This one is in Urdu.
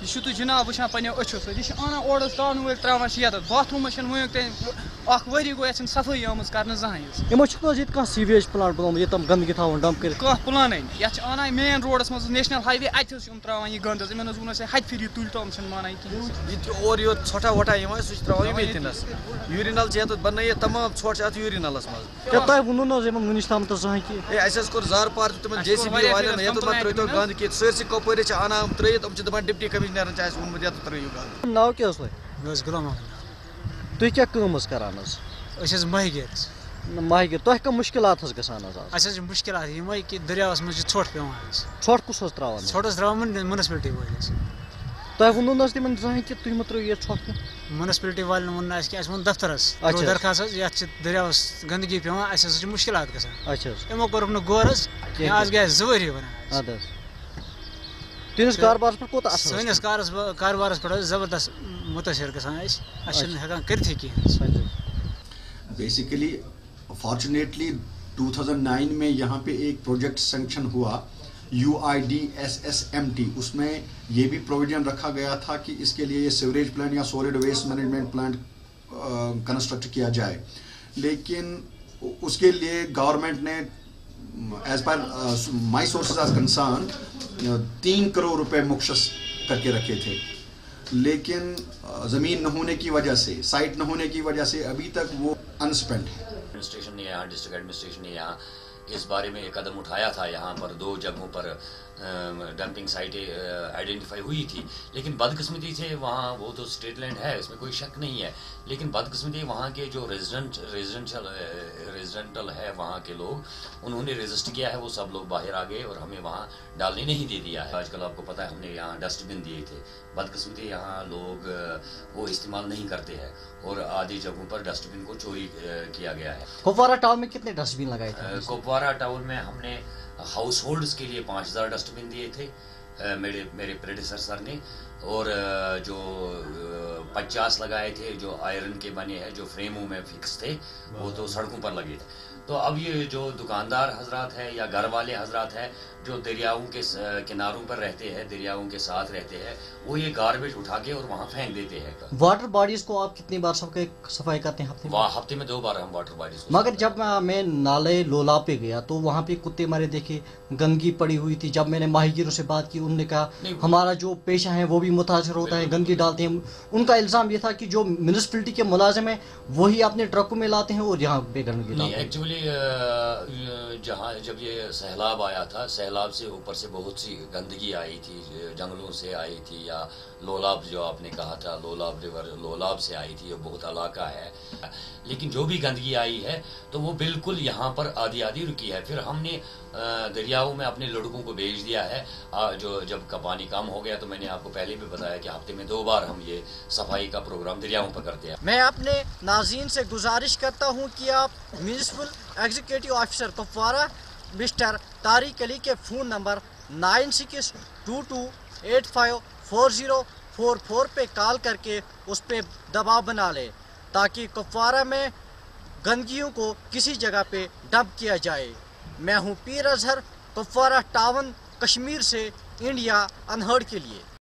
یہ چھو تو جناب وچھان پنیو اچھو سۭتۍ یہِ چھُ اَنان اورٕ تراونہٕ وٲلۍ تراوان چھِ ییٚتٮ۪تھ باتھروٗمَس چھِنہٕ وٕنیُک تانۍ اکھ ؤری گوٚو یَتھ چھِنہٕ صفٲیی آمٕژ کرنہٕ زٕہٕنۍ حظ یِمو چھُکھ نہٕ حظ ییٚتہِ کانٛہہ سیویج پٕلانٹ بنومُت ییٚتہِ تِم گنٛدگی تھاوان ڈمپ کٔرِتھ۔ کانٛہہ پٕلانٕے نہٕ یَتھ چھِ اَنان مین روڈَس منٛز نیشنل ہاے وے اَتہِ حظ چھِ یِم تراوان یہِ گنٛد حظ۔ یِمن حظ ووٚن اَسہِ ہَتہِ پھِرِ یہِ تُلۍ یِم چھِنہٕ مانان کِہیٖنۍ۔ یہ تہِ اور یور ژھۄٹھا وۄٹھا یِوان سُہ چھِ ترٛاوان یِم یوٗرِنَل چھِ یَتھ بَنٲیِتھ تمام ژھۄٹھ چھِ اَتھ یوٗرِنَلَس منٛز۔ کیٛاہ تۄہہِ ووٚنوُ نہٕ حظ یِمن وٕنِچ تام تہٕ زٕہٕنۍ کہِ ہے اَسہِ حظ کوٚر زار پار تہِ تِمن جے سی بی والٮ۪ن ییٚتٮ۪تھ ما ترٛٲیتو گنٛد کینٛہہ سٲرسٕے کۄپوٲرۍ چھِ اَنان یِم ترٛٲیِتھ یِم چھِ دَپان ڈِپٹی کٔمِشنَرَن چھِ اَسہِ ووٚنمُت ییٚتٮ۪تھ ترٛٲیِو گنٛد ناو کیٛاہ حظ تۄہہِ مےٚ اوس غلام محمد تُہۍ کیٛاہ کٲم حظ کران حظ أسۍ حظ ماہی گیر۔ حظ ماہی گِر تۄہہِ کَم مُشکِلات حظ گژھان حظ آز اَسہِ حظ چھِ مُشکِلات یِمَے کہِ دٔریاوَس منٛز چھِ ژھۄٹھ پیٚوان حظ ژھۄٹھ کُس حظ تراوان ژھۄٹھ حظ ترٛاوان مُنسپلٹی وٲلۍ حظ تۄہہِ ووٚنوُ نہٕ حظ تِمن زٕہٕنۍ کہِ تُہۍ مہٕ ترٲیِو ییٚتہِ ژھۄٹھ کینٛہہ مُنسپلٹی والٮ۪ن ووٚن نہٕ اَسہِ کینٛہہ اَسہِ ووٚن دفترَس اچھا. حظ یَتھ چھِ دٔریاوَس گنٛدگی پیٚوان اَسہِ ہَسا چھِ مُشکِلات گژھان اچھا۔ حظ یِمو کوٚرُکھ نہٕ غور حظ کینٛہہ آز گٔے اَسہِ زٕ ؤری وَنان حظ اَدٕ حظ تُہٕنٛدِس کاربارَس پٮ۪ٹھ کوٗتاہ اَثر حظ سٲنِس کارَس کاربارَس پٮ۪ٹھ حظ زبردست مُتٲثر گژھان أسۍ اَسہِ چھِنہٕ ہٮ۪کان کٔرِتھٕے کِہیٖنۍ۔ حظ حظ بیسیکلی فارچونیٹلی 2009 میں یہاں پہ ایک پروجیکٹ سینکشن ہوا U I D S S M T اس میں یہ بھی پروویژن رکھا گیا تھا کہ اس کے لیے یہ سیوریج پلانٹ یا solid waste management plant construct کیا جائے۔ لیکن اس کے لیے گورنمنٹ نے as per my sources as concern تین کروڑ روپے مخصص کر کے رکھے تھے۔ لیکن uh, زمین نہ ہونے کی وجہ سے، سائٹ نہ ہونے کی وجہ سے ابھی تک وہ انسپینڈ ہے۔ ایڈمنسٹریشن نے یہاں ڈسٹرکٹ ایڈمنسٹریشن نے یہاں اس بارے میں ایک قدم اٹھایا تھا۔ یہاں پر دو جگہوں پر ڈمپنگ سائٹیں آئیڈینٹیفائی ہوئی تھی۔ لیکن بدقسمتی سے وہاں وہ تو اسٹیٹ لینڈ ہے، اس میں کوئی شک نہیں ہے۔ لیکن بدقسمتی وہاں کے جو ریزیڈنٹ ریزیڈنشل ریزیڈنٹل ہے وہاں کے لوگ انہوں نے رجسٹ کیا ہے وہ سب لوگ باہر آ گئے اور ہمیں وہاں ڈالنے نہیں دے دیا ہے۔ آج کل آپ کو پتہ ہے ہم نے یہاں ڈسٹ بن دیے تھے۔ بدقسمتی یہاں لوگ وہ استعمال نہیں کرتے ہیں۔ اور آدھی جگہوں پر ڈسٹ بن کو چوری کیا گیا ہے۔ کپوارہ ٹاؤن میں کتنے ڈسٹ بین لگائے تھے؟ کپوارہ ٹاؤن میں ہم نے ہاؤس ہولڈس کے لیے پانچ ہزار ڈسٹ بن دیے تھے۔ میرے میرے پریڈیسر سر نے اور جو پچاس لگائے تھے جو آئرن کے بنے ہیں جو فریموں میں فکس تھے وہ تو سڑکوں پر لگے تھے۔ تو اب یہ جو دکاندار حضرات ہیں یا گھر والے حضرات ہیں جو دریاؤں کے کناروں پر رہتے ہیں دریاؤں کے ساتھ رہتے ہیں وہ یہ گاربیج اٹھا کے اور وہاں پھینک دیتے ہیں۔ واٹر باڈیز کو آپ کتنی بار سب صفائی کرتے ہیں ہفتے میں؟ ہفتے میں دو بار ہم واٹر باڈیز مگر جب میں نالے لولا پہ گیا تو وہاں پہ کتے مرے دیکھے گندگی پڑی ہوئی تھی۔ جب میں نے ماہی گیروں سے بات کی انہوں نے کہا ہمارا جو پیشہ ہے وہ بھی متاثر ہوتا ہے گندگی ڈالتے ہیں۔ ان کا الزام یہ تھا کہ جو میونسپلٹی کے ملازم ہیں وہی اپنے ٹرکوں میں لاتے ہیں اور یہاں پہ گندگی نہیں ایکچولی جہاں جب یہ سیلاب آیا تھا سیلاب سے اوپر سے بہت سی گندگی آئی تھی جنگلوں سے آئی تھی یا لولاب جو آپ نے کہا تھا لولاب ریور لولاب سے آئی تھی یہ بہت علاقہ ہے۔ لیکن جو بھی گندگی آئی ہے تو وہ بالکل یہاں پر آدھی آدھی رکی ہے۔ پھر ہم نے دریاؤں میں اپنے لڑکوں کو بھیج دیا ہے جو جب کا پانی کم ہو گیا تو میں نے آپ کو پہلے بھی بتایا کہ ہفتے میں دو بار ہم یہ صفائی کا پروگرام دریاؤں پر کرتے ہیں۔ میں اپنے ناظرین سے گزارش کرتا ہوں کہ آپ municipal executive officer Kupwara, mister Tariq Ali کے phone number nine six two two eight five four zero four four پہ کال کر کے اس پہ دباؤ بنا لے، تاکہ کپوارہ میں گندگیوں کو کسی جگہ پہ ڈمپ کیا جائے۔ میں ہوں پیر اظہر، کپوارہ ٹاؤن کشمیر سے انڈیا انہرڈ کے لیے۔